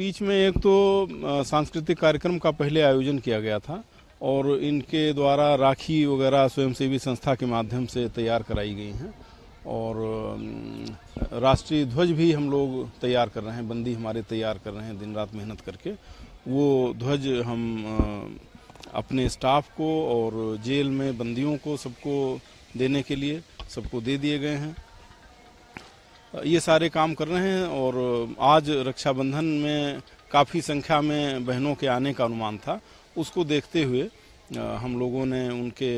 बीच में एक तो सांस्कृतिक कार्यक्रम का पहले आयोजन किया गया था और इनके द्वारा राखी वगैरह स्वयंसेवी संस्था के माध्यम से तैयार कराई गई हैं और राष्ट्रीय ध्वज भी हम लोग तैयार कर रहे हैं, बंदी हमारे तैयार कर रहे हैं दिन रात मेहनत करके। वो ध्वज हम अपने स्टाफ को और जेल में बंदियों को सबको देने के लिए, सबको दे दिए गए हैं। ये सारे काम कर रहे हैं और आज रक्षाबंधन में काफ़ी संख्या में बहनों के आने का अनुमान था। उसको देखते हुए हम लोगों ने उनके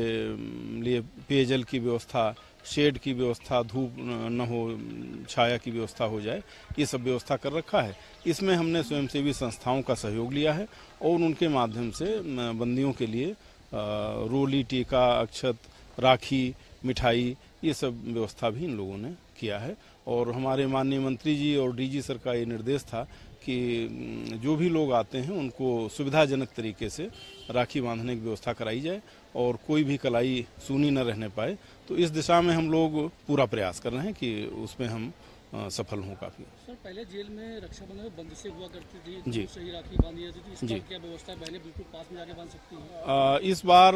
लिए पेयजल की व्यवस्था, शेड की व्यवस्था, धूप न हो, छाया की व्यवस्था हो जाए, ये सब व्यवस्था कर रखा है। इसमें हमने स्वयंसेवी संस्थाओं का सहयोग लिया है और उनके माध्यम से बंदियों के लिए रोली, टीका, अक्षत, राखी, मिठाई, ये सब व्यवस्था भी इन लोगों ने किया है। और हमारे माननीय मंत्री जी और डीजी सर का ये निर्देश था कि जो भी लोग आते हैं, उनको सुविधाजनक तरीके से राखी बांधने की व्यवस्था कराई जाए और कोई भी कलाई सूनी न रहने पाए। तो इस दिशा में हम लोग पूरा प्रयास कर रहे हैं कि उसमें हम सफल हूँ काफ़ी। सर पहले जेल में रक्षाबंधन में बंदिशें हुआ करती थी जी। सही राखी बांधी जाती थी क्या व्यवस्था पहले बिल्कुल पास में जाके बाँध सकती है। इस बार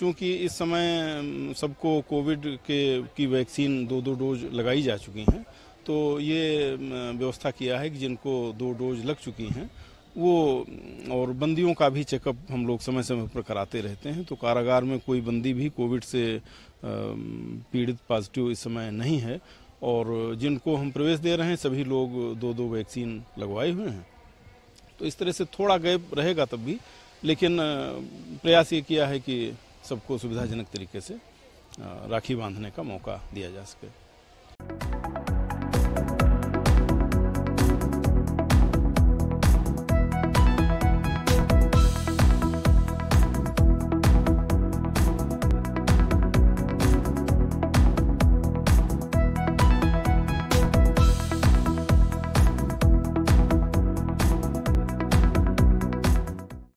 चूँकि इस समय सबको कोविड के की वैक्सीन दो दो डोज लगाई जा चुकी हैं तो ये व्यवस्था किया है कि जिनको दो डोज लग चुकी हैं वो और बंदियों का भी चेकअप हम लोग समय समय पर कराते रहते हैं तो कारागार में कोई बंदी भी कोविड से पीड़ित पॉजिटिव इस समय नहीं है। और जिनको हम प्रवेश दे रहे हैं, सभी लोग दो दो वैक्सीन लगवाए हुए हैं। तो इस तरह से थोड़ा गैप रहेगा तब भी, लेकिन प्रयास ये किया है कि सबको सुविधाजनक तरीके से राखी बांधने का मौका दिया जा सके।